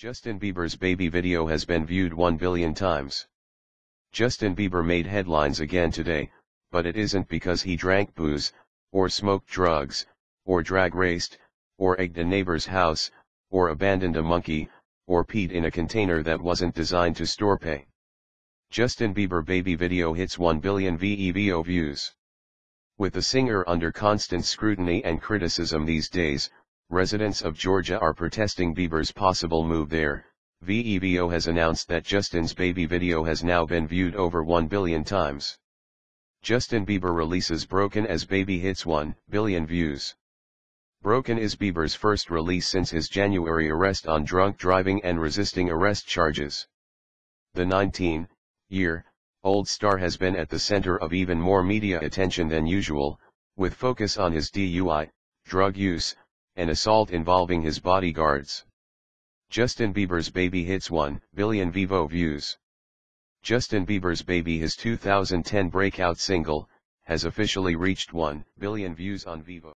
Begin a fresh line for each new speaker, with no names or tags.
Justin Bieber's baby video has been viewed 1 billion times. Justin Bieber made headlines again today, but it isn't because he drank booze, or smoked drugs, or drag raced, or egged a neighbor's house, or abandoned a monkey, or peed in a container that wasn't designed to store pay. Justin Bieber baby video hits 1 billion VEVO views. With the singer under constant scrutiny and criticism these days, residents of Georgia are protesting Bieber's possible move there. VEVO has announced that Justin's baby video has now been viewed over 1 billion times. Justin Bieber releases Broken as baby hits 1 billion views. Broken is Bieber's first release since his January arrest on drunk driving and resisting arrest charges. The 19 year old star has been at the center of even more media attention than usual, with focus on his DUI, drug use, and assault involving his bodyguards. Justin Bieber's Baby hits 1 billion Vevo views. Justin Bieber's Baby his 2010 breakout single, has officially reached 1 billion views on Vevo.